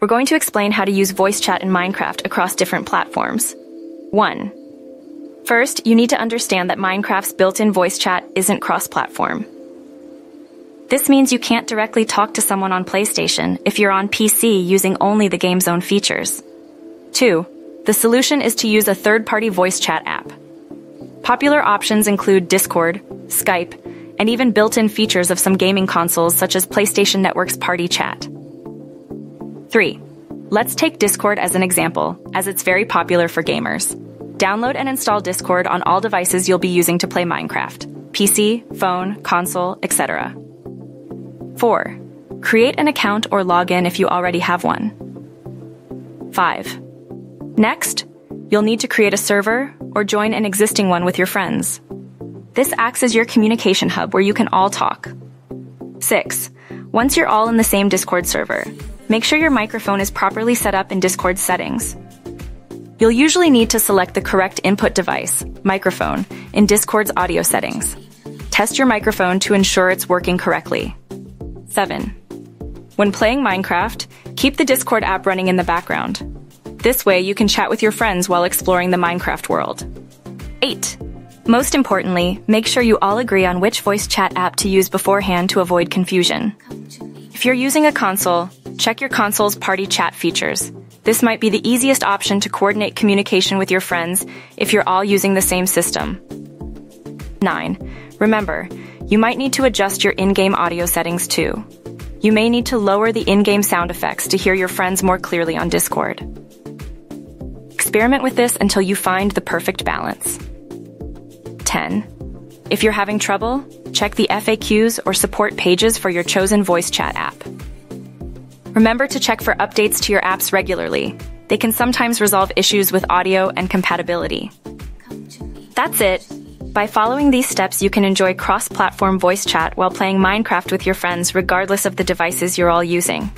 we're going to explain how to use voice chat in Minecraft across different platforms. 1. First, you need to understand that Minecraft's built-in voice chat isn't cross-platform. This means you can't directly talk to someone on PlayStation if you're on PC using only the game's own features. 2. The solution is to use a third-party voice chat app. Popular options include Discord, Skype, and even built-in features of some gaming consoles such as PlayStation Network's Party Chat. 3. Let's take Discord as an example, as it's very popular for gamers. Download and install Discord on all devices you'll be using to play Minecraft PC, phone, console, etc. 4. Create an account or login if you already have one. 5. Next, you'll need to create a server or join an existing one with your friends. This acts as your communication hub where you can all talk. 6. Once you're all in the same Discord server, make sure your microphone is properly set up in Discord settings. You'll usually need to select the correct input device, microphone, in Discord's audio settings. Test your microphone to ensure it's working correctly. 7. When playing Minecraft, keep the Discord app running in the background. This way you can chat with your friends while exploring the Minecraft world. 8. Most importantly, make sure you all agree on which voice chat app to use beforehand to avoid confusion. If you're using a console, check your console's party chat features. This might be the easiest option to coordinate communication with your friends if you're all using the same system. 9. Remember, you might need to adjust your in-game audio settings too. You may need to lower the in-game sound effects to hear your friends more clearly on Discord. Experiment with this until you find the perfect balance. 10. If you're having trouble, check the FAQs or support pages for your chosen voice chat app. Remember to check for updates to your apps regularly. They can sometimes resolve issues with audio and compatibility. That's it. By following these steps, you can enjoy cross platform voice chat while playing Minecraft with your friends, regardless of the devices you're all using.